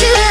you